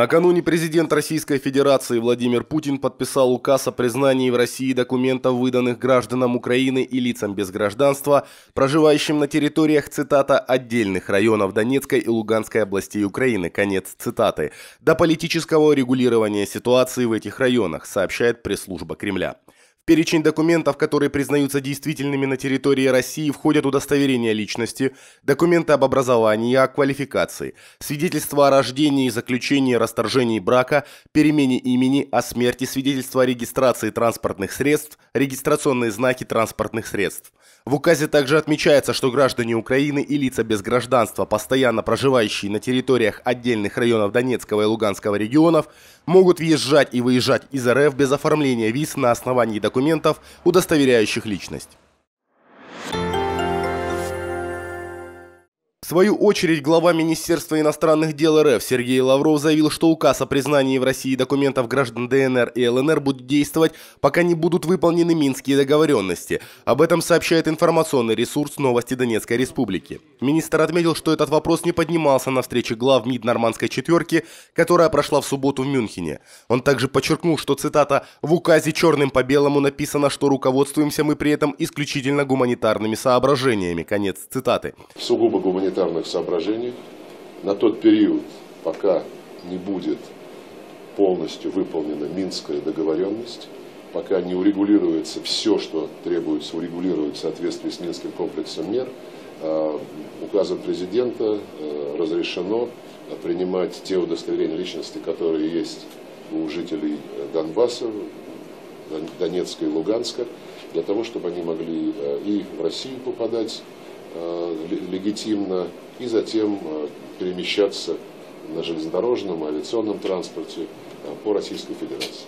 Накануне президент Российской Федерации Владимир Путин подписал указ о признании в России документов, выданных гражданам Украины и лицам без гражданства, проживающим на территориях, цитата, «отдельных районов Донецкой и Луганской областей Украины», конец цитаты, до политического регулирования ситуации в этих районах, сообщает пресс-служба Кремля перечень документов, которые признаются действительными на территории России, входят удостоверение личности, документы об образовании и о квалификации, свидетельство о рождении заключении расторжении брака, перемене имени, о смерти, свидетельство о регистрации транспортных средств, регистрационные знаки транспортных средств. В указе также отмечается, что граждане Украины и лица без гражданства, постоянно проживающие на территориях отдельных районов Донецкого и Луганского регионов, могут въезжать и выезжать из РФ без оформления виз на основании документов, удостоверяющих личность. свою очередь, глава Министерства иностранных дел РФ Сергей Лавров заявил, что указ о признании в России документов граждан ДНР и ЛНР будет действовать, пока не будут выполнены Минские договоренности. Об этом сообщает информационный ресурс «Новости Донецкой Республики». Министр отметил, что этот вопрос не поднимался на встрече глав МИД Нормандской четверки, которая прошла в субботу в Мюнхене. Он также подчеркнул, что, цитата, «в указе черным по белому написано, что руководствуемся мы при этом исключительно гуманитарными соображениями». Конец цитаты. Сугубо гуманитарными гуманитарных соображений на тот период, пока не будет полностью выполнена Минская договоренность, пока не урегулируется все, что требуется урегулировать в соответствии с Минским комплексом мер, указом президента э, разрешено принимать те удостоверения личности, которые есть у жителей Донбасса, Донецка и Луганска, для того, чтобы они могли э, и в Россию попадать, Э, легитимно и затем э, перемещаться на железнодорожном, авиационном транспорте э, по Российской Федерации.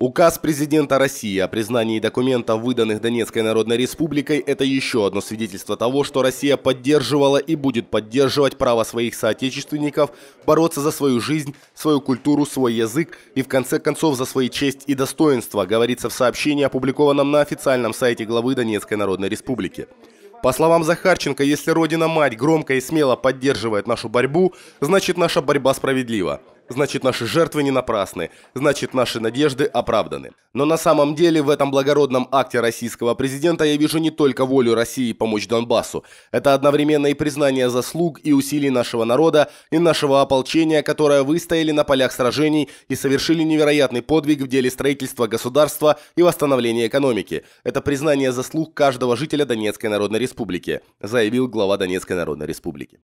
Указ президента России о признании документов, выданных Донецкой Народной Республикой, это еще одно свидетельство того, что Россия поддерживала и будет поддерживать право своих соотечественников бороться за свою жизнь, свою культуру, свой язык и в конце концов за свою честь и достоинство, говорится в сообщении, опубликованном на официальном сайте главы Донецкой Народной Республики. По словам Захарченко, если Родина-Мать громко и смело поддерживает нашу борьбу, значит наша борьба справедлива значит наши жертвы не напрасны, значит наши надежды оправданы. Но на самом деле в этом благородном акте российского президента я вижу не только волю России помочь Донбассу. Это одновременно и признание заслуг и усилий нашего народа и нашего ополчения, которое выстояли на полях сражений и совершили невероятный подвиг в деле строительства государства и восстановления экономики. Это признание заслуг каждого жителя Донецкой Народной Республики, заявил глава Донецкой Народной Республики.